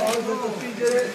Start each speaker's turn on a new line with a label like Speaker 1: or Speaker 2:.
Speaker 1: spingere